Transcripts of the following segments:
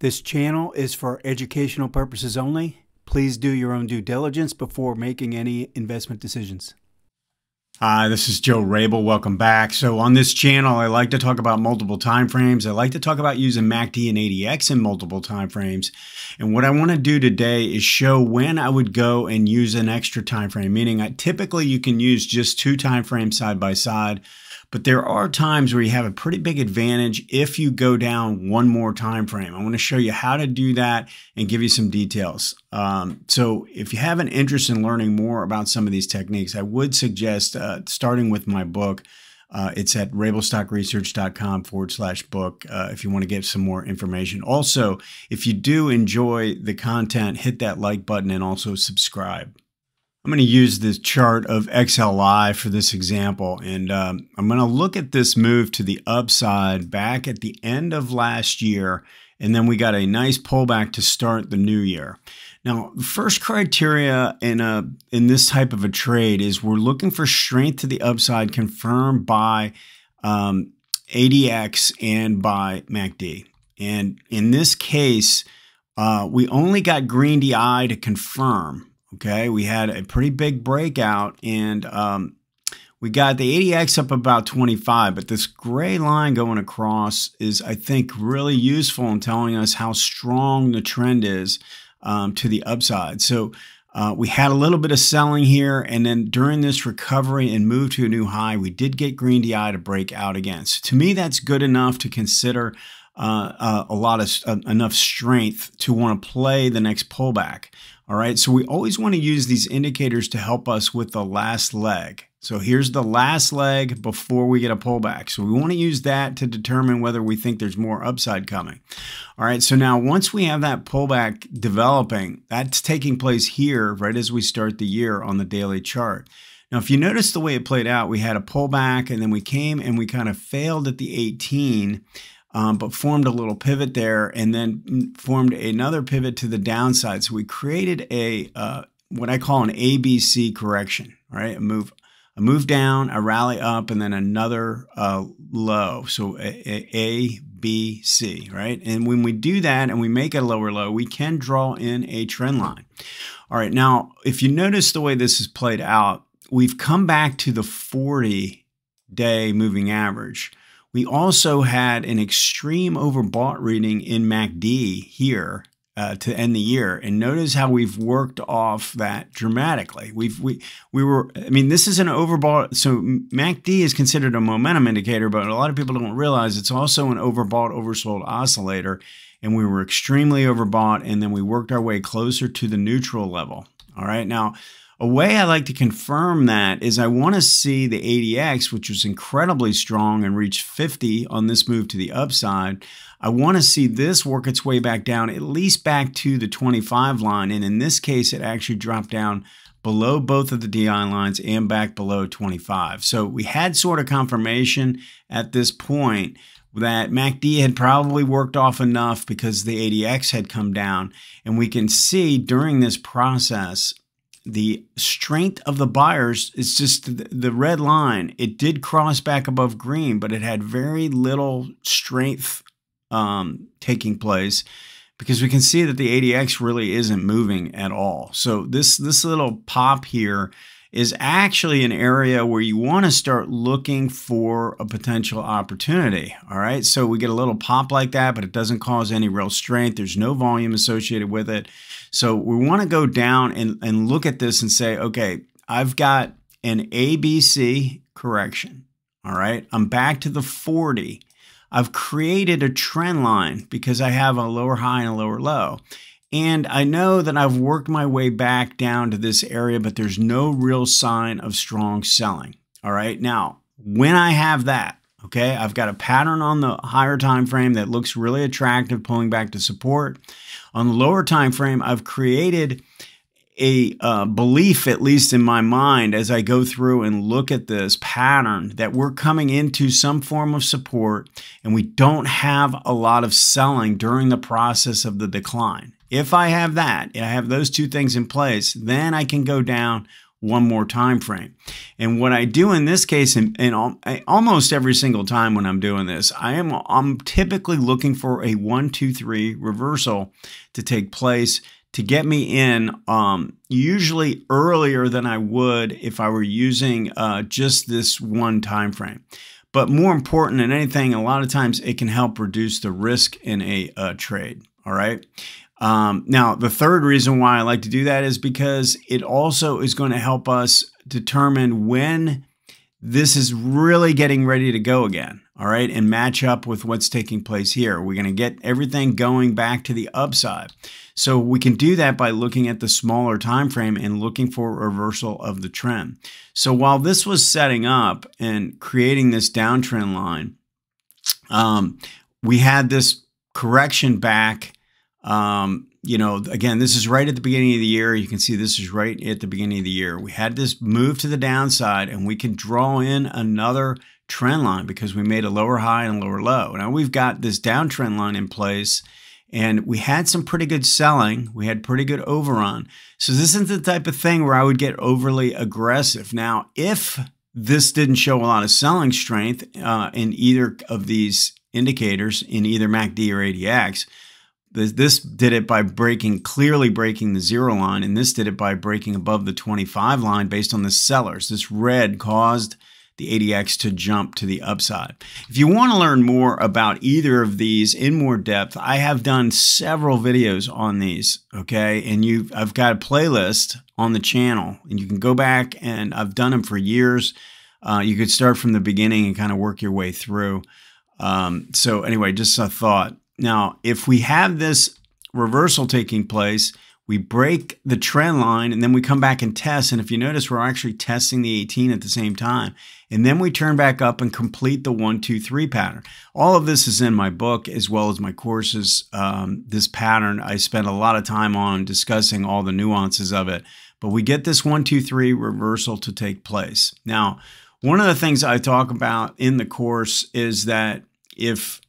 This channel is for educational purposes only. Please do your own due diligence before making any investment decisions. Hi, this is Joe Rabil. Welcome back. So on this channel, I like to talk about multiple timeframes. I like to talk about using MACD and ADX in multiple timeframes. And what I want to do today is show when I would go and use an extra time frame, meaning I, typically you can use just two timeframes side by side but there are times where you have a pretty big advantage if you go down one more time frame. I want to show you how to do that and give you some details. Um, so if you have an interest in learning more about some of these techniques, I would suggest uh, starting with my book. Uh, it's at rabilstockresearch.com forward slash book uh, if you want to get some more information. Also, if you do enjoy the content, hit that like button and also subscribe. I'm going to use this chart of XLI for this example, and um, I'm going to look at this move to the upside back at the end of last year, and then we got a nice pullback to start the new year. Now, first criteria in a in this type of a trade is we're looking for strength to the upside confirmed by um, ADX and by MACD. And in this case, uh, we only got green DI to confirm Okay, we had a pretty big breakout and um, we got the ADX up about 25, but this gray line going across is, I think, really useful in telling us how strong the trend is um, to the upside. So uh, we had a little bit of selling here, and then during this recovery and move to a new high, we did get green DI to break out again. So to me, that's good enough to consider uh, uh, a lot of uh, enough strength to want to play the next pullback. All right, so we always want to use these indicators to help us with the last leg. So here's the last leg before we get a pullback. So we want to use that to determine whether we think there's more upside coming. All right, so now once we have that pullback developing, that's taking place here right as we start the year on the daily chart. Now, if you notice the way it played out, we had a pullback and then we came and we kind of failed at the 18 um, but formed a little pivot there and then formed another pivot to the downside. So we created a uh, what I call an ABC correction, right? A move, a move down, a rally up, and then another uh, low. So a, a, a, B, C, right? And when we do that and we make a lower low, we can draw in a trend line. All right, now if you notice the way this is played out, we've come back to the 40 day moving average. We also had an extreme overbought reading in MACD here uh, to end the year, and notice how we've worked off that dramatically. We've we we were. I mean, this is an overbought. So MACD is considered a momentum indicator, but a lot of people don't realize it's also an overbought, oversold oscillator. And we were extremely overbought, and then we worked our way closer to the neutral level. All right, now a way I like to confirm that is I want to see the ADX, which was incredibly strong and reached 50 on this move to the upside. I want to see this work its way back down, at least back to the 25 line. And in this case, it actually dropped down below both of the DI lines and back below 25. So we had sort of confirmation at this point that MACD had probably worked off enough because the ADX had come down. And we can see during this process the strength of the buyers is just the, red line. It did cross back above green, but it had very little strength um, taking place because we can see that the ADX really isn't moving at all. So this this little pop here is actually an area where you want to start looking for a potential opportunity. All right. So we get a little pop like that, but it doesn't cause any real strength. There's no volume associated with it. So we want to go down and, and look at this and say, okay, I've got an ABC correction. All right. I'm back to the 40. I've created a trend line because I have a lower high and a lower low. And I know that I've worked my way back down to this area, but there's no real sign of strong selling. All right. Now, when I have that, okay, I've got a pattern on the higher time frame that looks really attractive, pulling back to support. On the lower time frame, I've created a uh, belief, at least in my mind, as I go through and look at this pattern, that we're coming into some form of support and we don't have a lot of selling during the process of the decline. If I have that, I have those two things in place, then I can go down one more time frame. And what I do in this case, and, and almost every single time when I'm doing this, I am I'm typically looking for a one, two, three reversal to take place to get me in um, usually earlier than I would if I were using uh, just this one time frame. But more important than anything, a lot of times it can help reduce the risk in a uh, trade. All right. Um, now, the third reason why I like to do that is because it also is going to help us determine when this is really getting ready to go again. All right. And match up with what's taking place here. We're going to get everything going back to the upside. So we can do that by looking at the smaller time frame and looking for reversal of the trend. So while this was setting up and creating this downtrend line, um, we had this correction back um, you know, again, this is right at the beginning of the year. You can see this is right at the beginning of the year. We had this move to the downside and we can draw in another trend line because we made a lower high and lower low. Now we've got this downtrend line in place and we had some pretty good selling. We had pretty good overrun. So this isn't the type of thing where I would get overly aggressive. Now, if this didn't show a lot of selling strength uh, in either of these indicators, in either MACD or ADX, this, this did it by breaking, clearly breaking the zero line, and this did it by breaking above the 25 line based on the sellers. This red caused the ADX to jump to the upside. If you want to learn more about either of these in more depth, I have done several videos on these, okay? And you I've got a playlist on the channel and you can go back and I've done them for years. Uh, you could start from the beginning and kind of work your way through. Um, so anyway, just a thought. Now, if we have this reversal taking place, we break the trend line and then we come back and test. And if you notice, we're actually testing the 18 at the same time. And then we turn back up and complete the one, two, three pattern. All of this is in my book as well as my courses. Um, this pattern I spent a lot of time on discussing all the nuances of it. But we get this one, two, three reversal to take place. Now, one of the things I talk about in the course is that if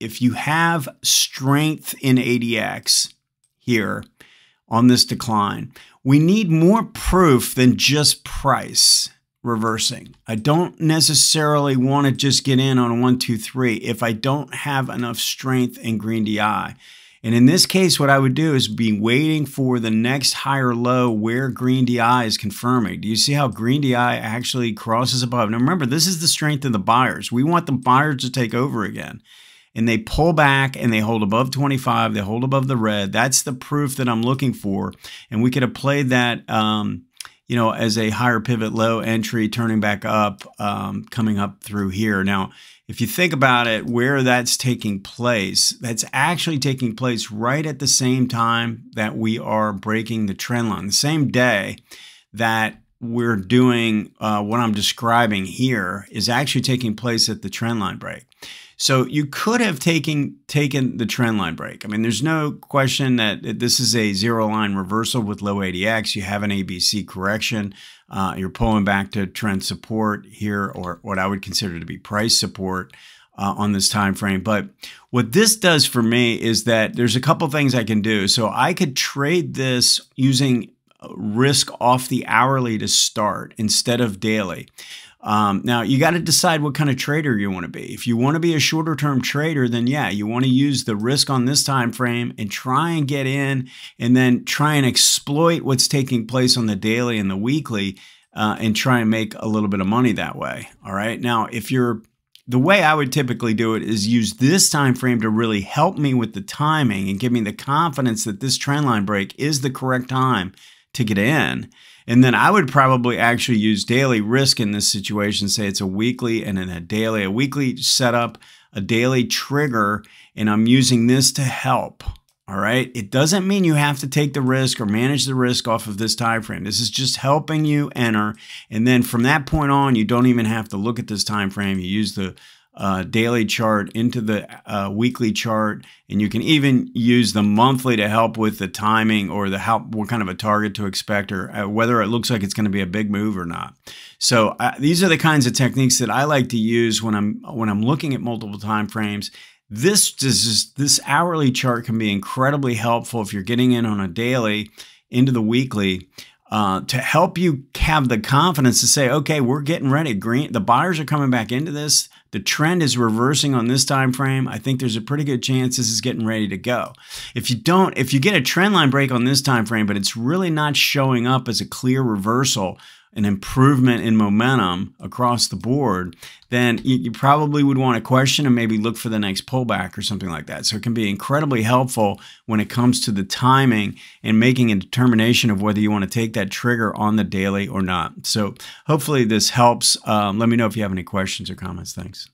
if you have strength in ADX here on this decline, we need more proof than just price reversing. I don't necessarily want to just get in on one, two, three if I don't have enough strength in green DI. And in this case, what I would do is be waiting for the next higher low where green DI is confirming. Do you see how green DI actually crosses above? Now remember, this is the strength of the buyers. We want the buyers to take over again and they pull back and they hold above 25, they hold above the red. That's the proof that I'm looking for. And we could have played that, um, you know, as a higher pivot low entry, turning back up, um, coming up through here. Now, if you think about it, where that's taking place, that's actually taking place right at the same time that we are breaking the trend line, the same day that we're doing uh, what I'm describing here is actually taking place at the trend line break. So you could have taken taken the trend line break. I mean, there's no question that this is a zero line reversal with low ADX. You have an ABC correction. Uh, you're pulling back to trend support here, or what I would consider to be price support. Uh, on this time frame. But what this does for me is that there's a couple things I can do. So I could trade this using risk off the hourly to start instead of daily. Um, now you got to decide what kind of trader you want to be. If you want to be a shorter term trader, then yeah, you want to use the risk on this time frame and try and get in, and then try and exploit what's taking place on the daily and the weekly, uh, and try and make a little bit of money that way. All right. Now, if you're the way I would typically do it is use this time frame to really help me with the timing and give me the confidence that this trend line break is the correct time to get in. And then I would probably actually use daily risk in this situation, say it's a weekly and then a daily, a weekly setup, a daily trigger, and I'm using this to help. All right. It doesn't mean you have to take the risk or manage the risk off of this time frame. This is just helping you enter. And then from that point on, you don't even have to look at this time frame. You use the uh, daily chart into the uh, weekly chart, and you can even use the monthly to help with the timing or the how what kind of a target to expect or uh, whether it looks like it's going to be a big move or not. So uh, these are the kinds of techniques that I like to use when I'm when I'm looking at multiple time frames. This this this hourly chart can be incredibly helpful if you're getting in on a daily into the weekly uh, to help you have the confidence to say, okay, we're getting ready. Green, the buyers are coming back into this. The trend is reversing on this time frame. I think there's a pretty good chance this is getting ready to go. If you don't, if you get a trend line break on this time frame, but it's really not showing up as a clear reversal, an improvement in momentum across the board, then you, you, probably would want to question and maybe look for the next pullback or something like that. So it can be incredibly helpful when it comes to the timing and making a determination of whether you want to take that trigger on the daily or not. So hopefully this helps. Um, let me know if you have any questions or comments. Thanks.